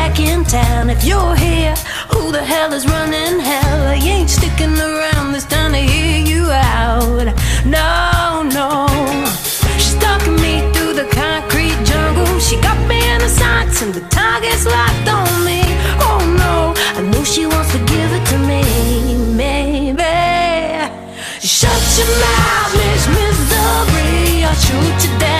back in town. If you're here, who the hell is running hell? I ain't sticking around this time to hear you out. No, no. She's stalking me through the concrete jungle. She got me in the sights and the target's locked on me. Oh no, I know she wants to give it to me, maybe. Shut your mouth, Miss Misery. I'll shoot you down.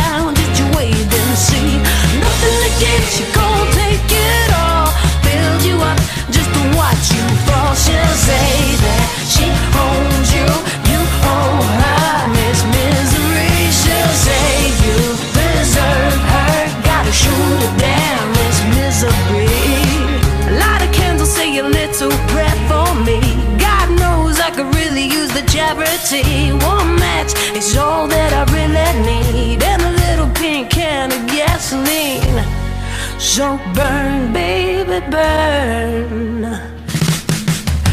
Little prayer for me. God knows I could really use the charity. One match is all that I really need, and a little pink can of gasoline. So burn, baby, burn.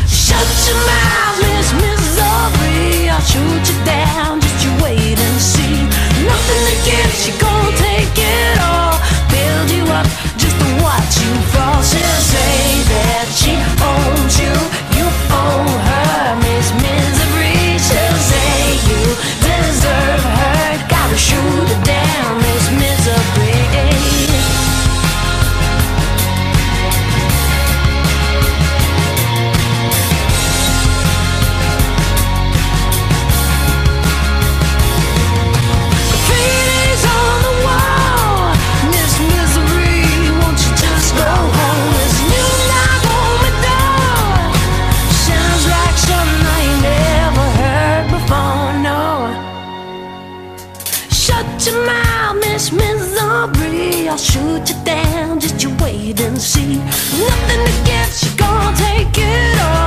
Shut your mouth, Miss Misery. I'll shoot you down, just you wait and see. Nothing to give, she gon' take it all. Build you up just to watch you fall. shut your mouth, Miss Misery. I'll shoot you down, just you wait and see. Nothing against you, gonna take it all.